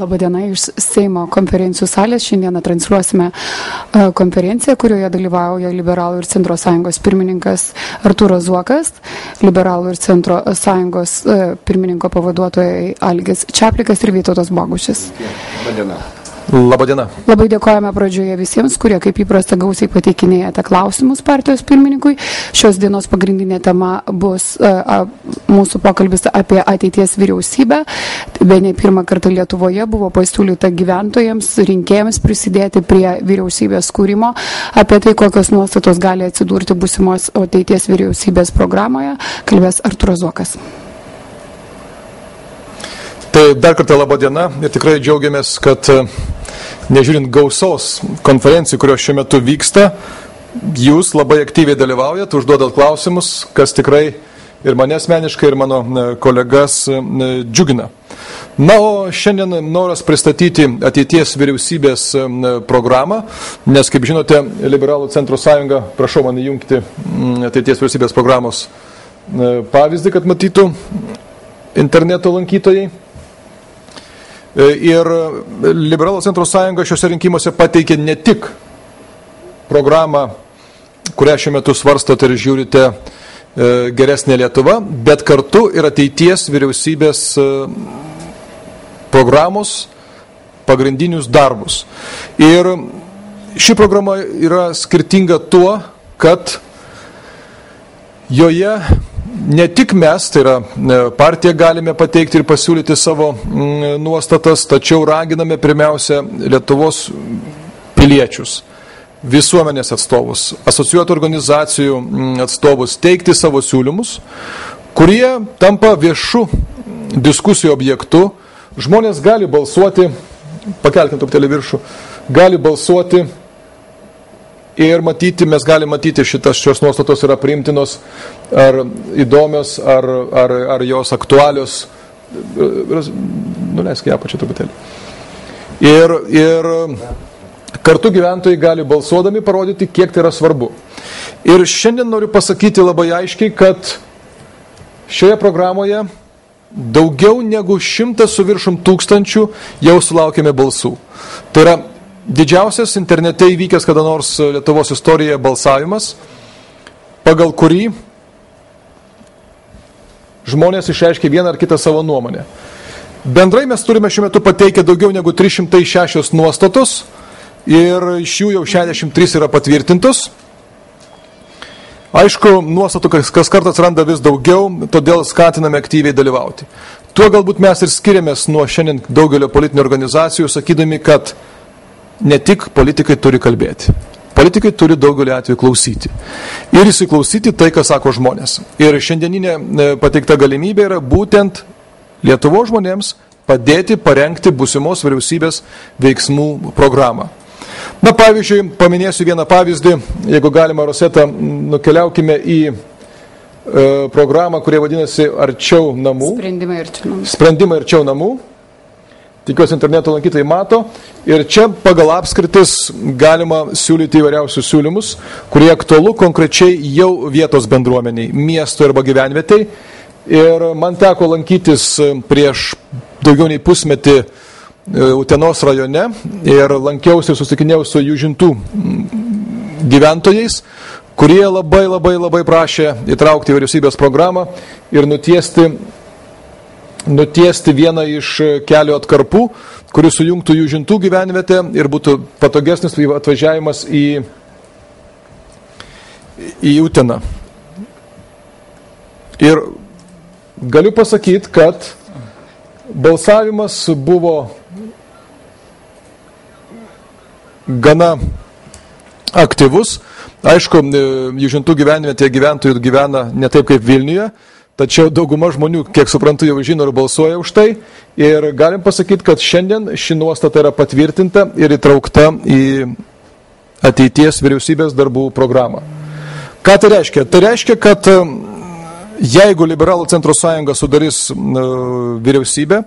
Labadiena iš Seimo konferencijų salės. Šiandieną transliuosime e, konferenciją, kurioje dalyvauja Liberalų ir Centro sąjungos pirmininkas Artūras Zuokas, Liberalų ir Centro sąjungos e, pirmininko pavaduotojai Algis Čiaplikas ir Vytautas Bogušis. Labadiena. Labadiena. Labai dėkojame pradžioje visiems, kurie kaip įprasta gausiai pateikinėjate klausimus partijos pirmininkui. Šios dienos pagrindinė tema bus a, mūsų pokalbis apie ateities vyriausybę. Be ne pirmą kartą Lietuvoje buvo pasiūlyta gyventojams, rinkėjams prisidėti prie vyriausybės kūrimo. Apie tai, kokios nuostatos gali atsidurti būsimos ateities vyriausybės programoje, kalbės Arturas Zokas. Tai dar kartą laba diena ir tikrai džiaugiamės, kad e, nežiūrint gausos konferencijų, kurios šiuo metu vyksta, jūs labai aktyviai dalyvaujat, užduodat klausimus, kas tikrai ir mane asmeniškai, ir mano e, kolegas e, džiugina. Na, o šiandien noras pristatyti ateities vyriausybės programą, nes, kaip žinote, Liberalų centro sąjunga, prašau man įjungti ateities vyriausybės programos pavyzdį, kad matytų interneto lankytojai. E, ir Liberalų centro sąjunga šiuose rinkimuose pateikė ne tik programą, kurią šiuo metu svarstote ir žiūrite e, geresnė Lietuva, bet kartu ir ateities vyriausybės e, programos pagrindinius darbus. Ir ši programa yra skirtinga tuo, kad joje ne tik mes, tai yra e, partija galime pateikti ir pasiūlyti savo mm, nuostatas, tačiau raginame pirmiausia Lietuvos piliečius, visuomenės atstovus, asociuotų organizacijų mm, atstovus teikti savo siūlymus, kurie tampa viešu diskusijų objektu. Žmonės gali balsuoti, pakelkim truputėlį viršų, gali balsuoti ir matyti, mes galime matyti, šitas šios nuostatos yra priimtinos, ar įdomios, ar, ar, ar jos aktualios. Nuleisk ją pačią truputėlį. Ir, ir kartu gyventojai gali balsuodami parodyti, kiek tai yra svarbu. Ir šiandien noriu pasakyti labai aiškiai, kad šioje programoje daugiau negu šimtas su viršum tūkstančių jau sulaukėme balsų. Tai yra didžiausias internete įvykęs kada nors Lietuvos istorijoje balsavimas, pagal kurį žmonės išreiškia vieną ar kitą savo nuomonę. Bendrai mes turime šiuo metu pateikę daugiau negu 306 nuostatos ir iš jų jau 63 yra patvirtintos. Aišku, nuostatų kas, kas kartą atsiranda vis daugiau, todėl skatiname aktyviai dalyvauti. Tuo galbūt mes ir skiriamės nuo šiandien daugelio politinių organizacijų, sakydami, kad ne tik politikai turi kalbėti. Politikai turi daugelį atveju klausyti. Ir įsiklausyti tai, ką sako žmonės. Ir šiandieninė e, pateikta galimybė yra būtent Lietuvo žmonėms padėti parengti būsimos vyriausybės veiksmų programą. Na, pavyzdžiui, paminėsiu vieną pavyzdį, jeigu galima, Roseta, nukeliaukime į e, programą, kurie vadinasi Arčiau namų. Sprendimai arčiau namų. Sprendimai arčiau namų. Tikiuosi interneto lankytojai mato. Ir čia pagal apskritis galima siūlyti įvairiausius siūlymus, kurie aktualu konkrečiai jau vietos bendruomeniai, miesto arba gyvenvietei. Ir man teko lankytis prieš daugiau nei pusmetį e, Utenos rajone ir lankiausi ir susitikinėjau su jų žintų gyventojais, kurie labai labai labai prašė įtraukti vyriausybės programą ir nutiesti nutiesti vieną iš kelio atkarpų, kuris sujungtų jų žintų gyvenvietę ir būtų patogesnis atvažiavimas į, į Uteną. Ir galiu pasakyti, kad balsavimas buvo gana aktyvus. Aišku, jų žintų gyvenvietėje gyventojų gyvena ne taip kaip Vilniuje, Tačiau dauguma žmonių, kiek suprantu, jau žino ir balsuoja už tai. Ir galim pasakyti, kad šiandien ši nuostata yra patvirtinta ir įtraukta į ateities vyriausybės darbų programą. Ką tai reiškia? Tai reiškia, kad um, jeigu Liberalų centro sąjunga sudarys vyriausybę,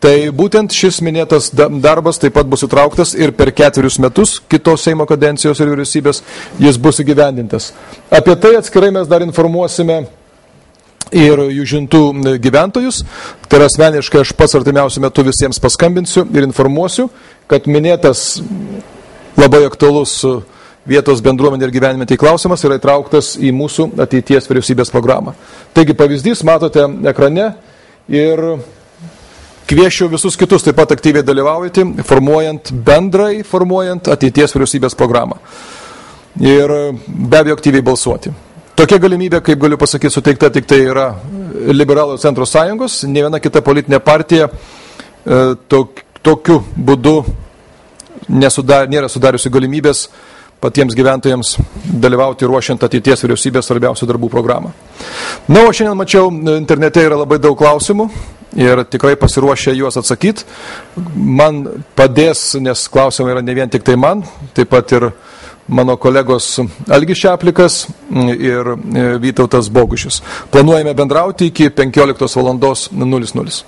tai būtent šis minėtas darbas taip pat bus įtrauktas ir per ketverius metus kitos Seimo kadencijos ir vyriausybės jis bus įgyvendintas. Apie tai atskirai mes dar informuosime ir jų žintų gyventojus. Tai yra asmeniškai aš pats artimiausiu metu visiems paskambinsiu ir informuosiu, kad minėtas labai aktualus vietos bendruomenė ir gyvenime tai klausimas yra įtrauktas į mūsų ateities vyriausybės programą. Taigi pavyzdys matote ekrane ir kviečiu visus kitus taip pat aktyviai dalyvaujate, formuojant bendrai, formuojant ateities vyriausybės programą. Ir be abejo aktyviai balsuoti. Tokia galimybė, kaip galiu pasakyti, suteikta tik tai yra Liberalų centro sąjungos, ne viena kita politinė partija e, tok, tokiu būdu nesudar, nėra sudariusi galimybės patiems gyventojams dalyvauti ruošiant ateities vyriausybės svarbiausių darbų programą. Na, o šiandien mačiau, internete yra labai daug klausimų ir tikrai pasiruošę juos atsakyti. Man padės, nes klausimai yra ne vien tik tai man, taip pat ir mano kolegos Algis Šeplikas ir e, Vytautas Bogušius. Planuojame bendrauti iki 15 val. 00.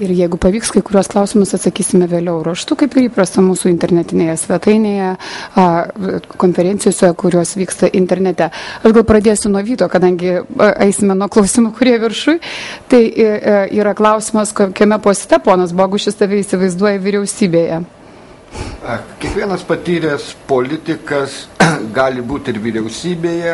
Ir jeigu pavyks, kai kurios klausimus atsakysime vėliau raštu, kaip ir įprasta mūsų internetinėje svetainėje, konferencijose, kurios vyksta internete. Aš gal pradėsiu nuo Vyto, kadangi eisime nuo klausimų, kurie viršui. Tai e, e, yra klausimas, kokiame poste ponas Bogušis tave įsivaizduoja vyriausybėje. Kiekvienas patyręs politikas gali būti ir vyriausybėje,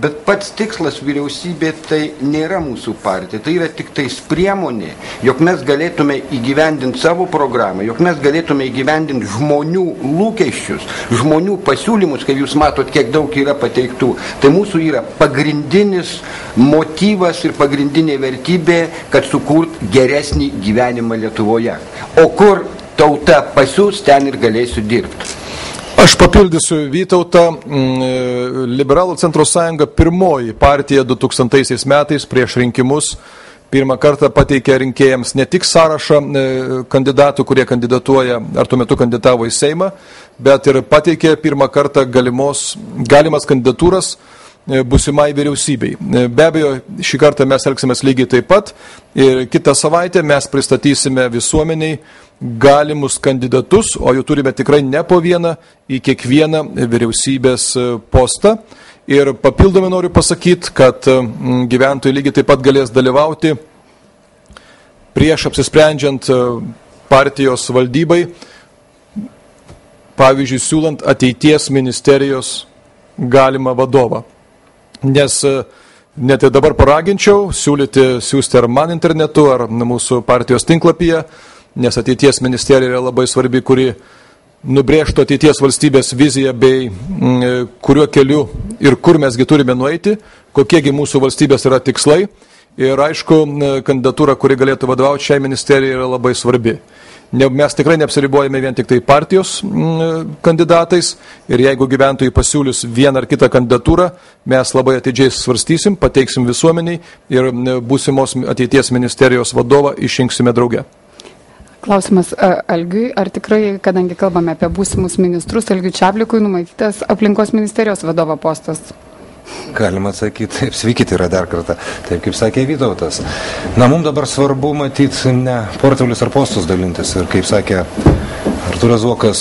bet pats tikslas vyriausybė tai nėra mūsų partija, tai yra tik tais priemonė, jog mes galėtume įgyvendinti savo programą, jog mes galėtume įgyvendinti žmonių lūkesčius, žmonių pasiūlymus, kai jūs matot, kiek daug yra pateiktų. Tai mūsų yra pagrindinis motyvas ir pagrindinė vertybė, kad sukurt geresnį gyvenimą Lietuvoje. O kur tauta pasiūs, ten ir galėsiu dirbti. Aš papildysiu Vytautą. Mm, Liberalų centro sąjunga pirmoji partija 2000 metais prieš rinkimus pirmą kartą pateikė rinkėjams ne tik sąrašą e, kandidatų, kurie kandidatuoja ar tuo metu kandidatavo į Seimą, bet ir pateikė pirmą kartą galimos, galimas kandidatūras e, busimai vyriausybei. E, be abejo, šį kartą mes elgsimės lygiai taip pat ir kitą savaitę mes pristatysime visuomeniai galimus kandidatus, o jų turime tikrai ne po vieną, į kiekvieną vyriausybės e, postą. Ir papildomai noriu pasakyti, kad e, gyventojai lygiai taip pat galės dalyvauti prieš apsisprendžiant e, partijos valdybai, pavyzdžiui, siūlant ateities ministerijos galimą vadovą. Nes net ir dabar paraginčiau siūlyti siūsti ar man internetu, ar mūsų partijos tinklapyje nes ateities ministerija yra labai svarbi, kuri nubrėžtų ateities valstybės viziją bei m, kuriuo keliu ir kur mesgi turime nueiti, kokiegi mūsų valstybės yra tikslai. Ir aišku, kandidatūra, kuri galėtų vadovauti šiai ministerijai, yra labai svarbi. Mes tikrai neapsiribuojame vien tik tai partijos m, kandidatais ir jeigu gyventojai pasiūlys vieną ar kitą kandidatūrą, mes labai atidžiai svarstysim, pateiksim visuomeniai ir būsimos ateities ministerijos vadovą išrinksime drauge. Klausimas Algiui, ar tikrai, kadangi kalbame apie būsimus ministrus, Algiui Čiaplikui numatytas aplinkos ministerijos vadovo postas? Galima atsakyti, taip, sveiki, tai yra dar kartą, taip kaip sakė Vytautas. Na, mums dabar svarbu matyti ne portfelius ar postus dalintis. Ir kaip sakė Arturas Vokas,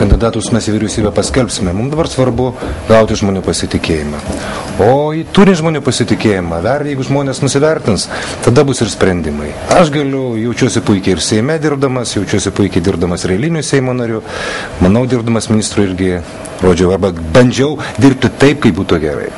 kandidatus mes į vyriausybę paskelbsime. Mums dabar svarbu gauti žmonių pasitikėjimą. O turint žmonių pasitikėjimą, ver, jeigu žmonės nusivertins, tada bus ir sprendimai. Aš galiu, jaučiuosi puikiai ir Seime dirbdamas, jaučiuosi puikiai dirbdamas ir eilinių Seimo narių. Manau, dirbdamas ministru irgi rodžiau arba bandžiau dirbti taip, kaip būtų gerai.